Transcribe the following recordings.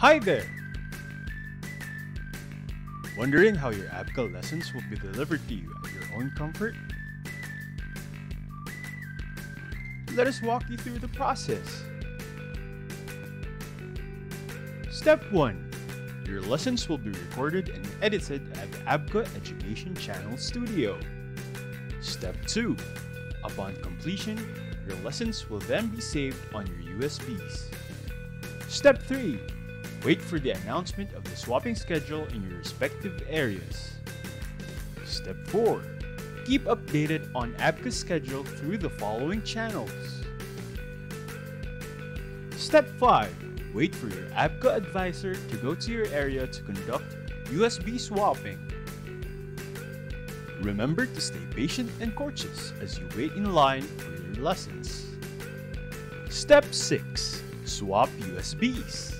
Hi there! Wondering how your ABCCA lessons will be delivered to you at your own comfort? Let us walk you through the process. Step 1. Your lessons will be recorded and edited at the ABCCA Education Channel Studio. Step 2. Upon completion, your lessons will then be saved on your USBs. Step 3. Wait for the announcement of the swapping schedule in your respective areas. Step 4. Keep updated on ABCCA's schedule through the following channels. Step 5. Wait for your ABCCA advisor to go to your area to conduct USB swapping. Remember to stay patient and courteous as you wait in line for your lessons. Step 6. Swap USBs.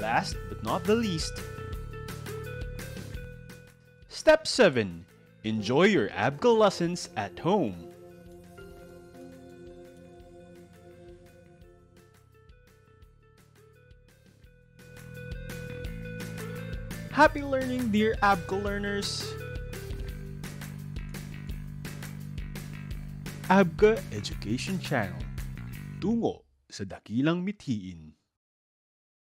Last but not the least, Step 7. Enjoy your ABCCA lessons at home. Happy learning, dear ABCCA learners! ABCCA Education Channel Tungo sa dakilang mithiin